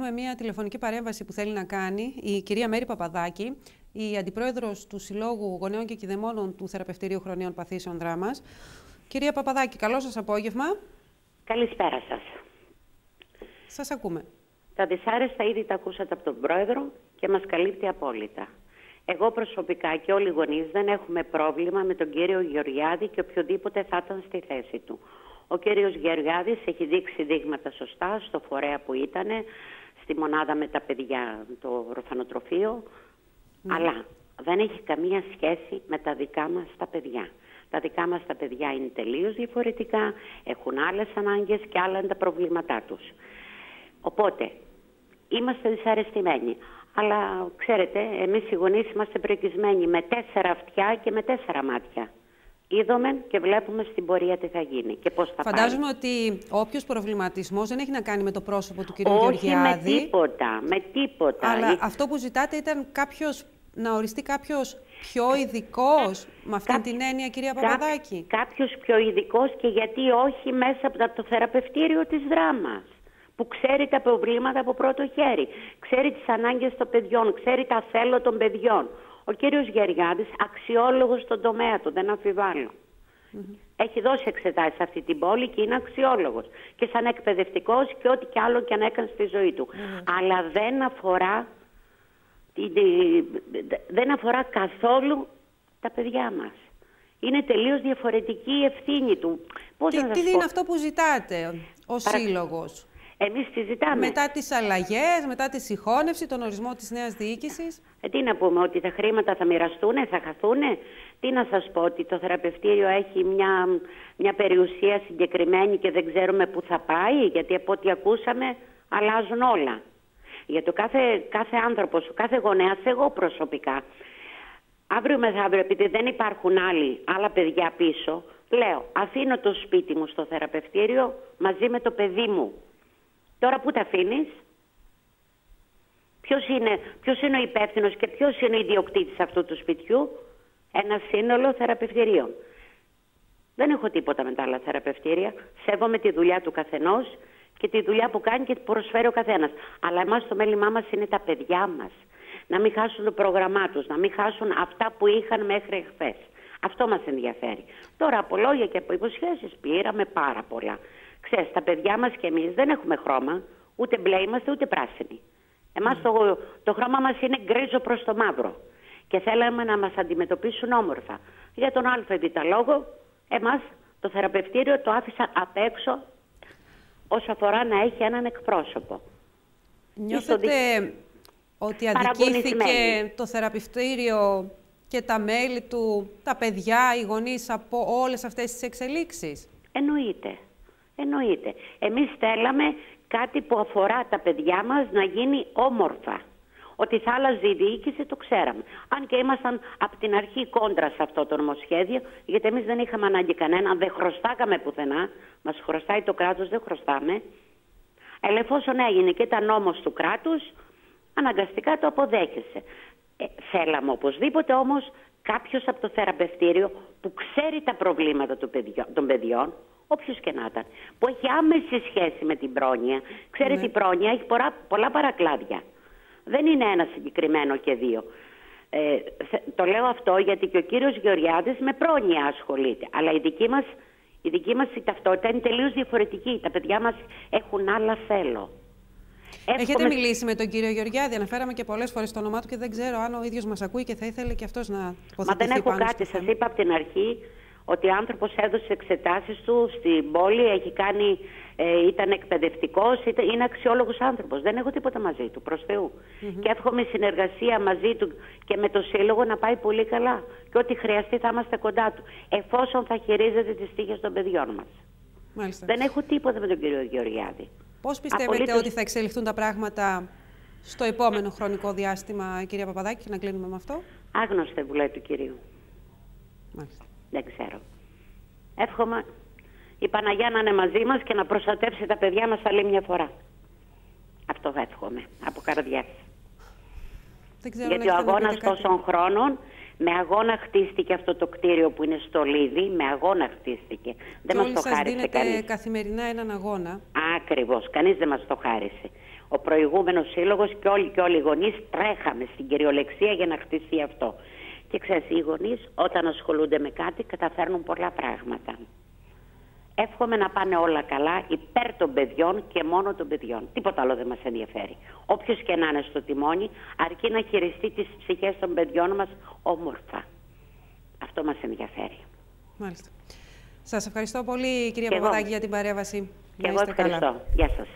έχουμε μια τηλεφωνική παρέμβαση που θέλει να κάνει η κυρία Μέρη Παπαδάκη, η αντιπρόεδρος του Συλλόγου Γονέων και Κηδεμόνων του Θεραπευτηρίου Χρονίων Παθήσεων Δράμας. Κυρία Παπαδάκη, καλό σας απόγευμα. Καλησπέρα σας. Σας ακούμε. Τα δυσάρεστα ήδη τα ακούσατε από τον Πρόεδρο και μας καλύπτει απόλυτα. Εγώ προσωπικά και όλοι οι γονείς δεν έχουμε πρόβλημα με τον κύριο Γεωργιάδη και οποιοδήποτε θα ήταν στη θέση του. Ο κύριος Γεωργιάδης έχει δείξει δείγματα σωστά στο φορέα που ήταν, στη μονάδα με τα παιδιά, το ορφανοτροφείο, ναι. αλλά δεν έχει καμία σχέση με τα δικά μας τα παιδιά. Τα δικά μας τα παιδιά είναι τελείως διαφορετικά, έχουν άλλες ανάγκες και άλλα είναι τα προβλήματά τους. Οπότε, είμαστε δυσαρεστημένοι. Αλλά ξέρετε, εμείς οι γονείς είμαστε πρεκισμένοι με τέσσερα αυτιά και με τέσσερα μάτια. Είδαμε και βλέπουμε στην πορεία τι θα γίνει και πώς θα Φαντάζομαι ότι όποιος προβληματισμός δεν έχει να κάνει με το πρόσωπο του κ. Όχι Γεωργιάδη. με τίποτα, με τίποτα. Αλλά αυτό που ζητάτε ήταν κάποιος, να οριστεί κάποιος πιο ειδικός με αυτή την έννοια, κυρία Παπαδάκη; Κάποιος πιο ειδικός και γιατί όχι μέσα από το θεραπευτήριο της δράμας που ξέρει τα προβλήματα από πρώτο χέρι, ξέρει τις ανάγκες των παιδιών, ξέρει τα θέλω των παιδιών. Ο κύριος Γεριάδης αξιόλογος στον τομέα του, δεν αμφιβάλλω. Έχει δώσει εξετάσεις σε αυτή την πόλη και είναι αξιόλογος. Και σαν εκπαιδευτικός και ό,τι και άλλο και αν έκανε στη ζωή του. Αλλά δεν αφορά, δεν αφορά καθόλου τα παιδιά μας. Είναι τελείως διαφορετική η ευθύνη του. Πώς τι, τι είναι αυτό που ζητάτε ο Παρα... σύλλογος; Εμείς τη ζητάμε. Μετά τις αλλαγές, μετά τη συγχώνευση, τον ορισμό της νέας διοίκησης. Ε, τι να πούμε, ότι τα χρήματα θα μοιραστούν, θα χαθούν. Τι να σας πω, ότι το θεραπευτήριο έχει μια, μια περιουσία συγκεκριμένη και δεν ξέρουμε πού θα πάει, γιατί από ό,τι ακούσαμε αλλάζουν όλα. Για το κάθε, κάθε άνθρωπος, κάθε γονέας, εγώ προσωπικά, αύριο μεθαύριο, επειδή δεν υπάρχουν άλλοι, άλλα παιδιά πίσω, λέω, αφήνω το σπίτι μου στο θεραπευτήριο μαζί με το παιδί μου. Τώρα πού τα αφήνεις, Ποιος είναι, ποιος είναι ο υπεύθυνος και ποιος είναι ο ιδιοκτήτης αυτού του σπιτιού, ένα σύνολο θεραπευτηρίων. Δεν έχω τίποτα με τα άλλα θεραπευτήρια. Σέβομαι τη δουλειά του καθενός και τη δουλειά που κάνει και προσφέρει ο καθένας. Αλλά εμάς το μέλημά μας είναι τα παιδιά μας. Να μην χάσουν το πρόγραμμά τους, να μην χάσουν αυτά που είχαν μέχρι χθες. Αυτό μας ενδιαφέρει. Τώρα από λόγια και από υποσχέσεις πήραμε πάρα πολλά. Ξέρεις, τα παιδιά μας και εμείς δεν έχουμε χρώμα, ούτε μπλε είμαστε ούτε πράσινοι. Εμάς mm. το, το χρώμα μας είναι γκρίζο προς το μαύρο και θέλαμε να μας αντιμετωπίσουν όμορφα. Για τον ΑΒ λόγο, εμάς το θεραπευτήριο το άφησα απ' έξω όσο αφορά να έχει έναν εκπρόσωπο. Νιώθετε ότι αδικήθηκε το θεραπευτήριο και τα μέλη του, τα παιδιά, οι γονείς από όλες αυτές τις εξελίξεις; Εννοείται. Εννοείται. Εμείς θέλαμε κάτι που αφορά τα παιδιά μας να γίνει όμορφα. Ότι θα άλλαζε η διοίκηση το ξέραμε. Αν και ήμασταν από την αρχή κόντρα σε αυτό το νομοσχέδιο, γιατί εμείς δεν είχαμε ανάγκη κανένα, δεν χρωστάγαμε πουθενά. Μας χρωστάει το κράτος, δεν χρωστάμε. Αλλά εφόσον έγινε και τα νόμος του κράτους, αναγκαστικά το αποδέχεσαι. Ε, θέλαμε οπωσδήποτε όμως κάποιος από το θεραπευτήριο που ξέρει τα προβλήματα των παιδιών, όποιος και να ήταν, που έχει άμεση σχέση με την πρόνοια. Ξέρετε, ναι. η πρόνοια έχει πολλά, πολλά παρακλάδια. Δεν είναι ένα συγκεκριμένο και δύο. Ε, το λέω αυτό γιατί και ο κύριος Γεωργιάδης με πρόνοια ασχολείται. Αλλά η δική μας, η δική μας η ταυτότητα είναι τελείως διαφορετική. Τα παιδιά μας έχουν άλλα θέλω. Έχετε μιλήσει με τον κύριο Γεωργιάδη, αναφέραμε και πολλές φορές το όνομά του και δεν ξέρω αν ο ίδιος μας ακούει και θα ήθελε και αυτός να Μα δεν έχω κάτι. Σας είπα από την αρχή ότι ο άνθρωπος έδωσε εξετάσεις του στην πόλη, έχει κάνει, ε, ήταν εκπαιδευτικός, είναι αξιόλογος άνθρωπος. Δεν έχω τίποτα μαζί του, προς Θεού. Και εύχομαι η συνεργασία μαζί του και με το Σύλλογο να πάει πολύ καλά. Και ό,τι χρειαστεί θα είμαστε κοντά του, εφόσον θα χειρίζεται τις τύχες των παιδιών μας. Μάλιστα. Δεν έχω τίποτα με τον κύριο Γεωργιάδη. Πώς πιστεύετε ότι θα εξελιχθούν τα πράγματα στο επόμενο χρονικό διάστημα, κυρία Παπαδάκη, και να κλείνουμε με αυτό; Άγνωστε λέει του κυρίου. Μάλιστα. Δεν ξέρω. Εύχομαι η Παναγιά να είναι μαζί μας και να προστατεύσει τα παιδιά μας άλλη μια φορά. Αυτό εύχομαι, από καρδιά. Γιατί ο αγώνας τόσων χρόνων, με αγώνα χτίστηκε αυτό το κτίριο που είναι στο Λίδι, με αγώνα χτίστηκε. Και δεν μας το χάρισε κανείς. καθημερινά έναν αγώνα. Ακριβώς, κανείς δεν μας το χάρισε. Ο προηγούμενος σύλλογος και όλοι και όλοι οι γονείς τρέχαμε στην κυριολεξία για να χτιστεί αυτό. Και ξέρεις, οι γονείς όταν ασχολούνται με κάτι καταφέρνουν πολλά πράγματα. Εύχομαι να πάνε όλα καλά υπέρ των παιδιών και μόνο των παιδιών. Τίποτα άλλο δεν μας ενδιαφέρει. Όποιος και να είναι στο τιμόνι, αρκεί να χειριστεί τις ψυχές των παιδιών μας όμορφα. Αυτό μας ενδιαφέρει. Μάλιστα. Σας ευχαριστώ πολύ κυρία Παπαδάκη για την παρέμβαση. Και εγώ ευχαριστώ. Γεια σας.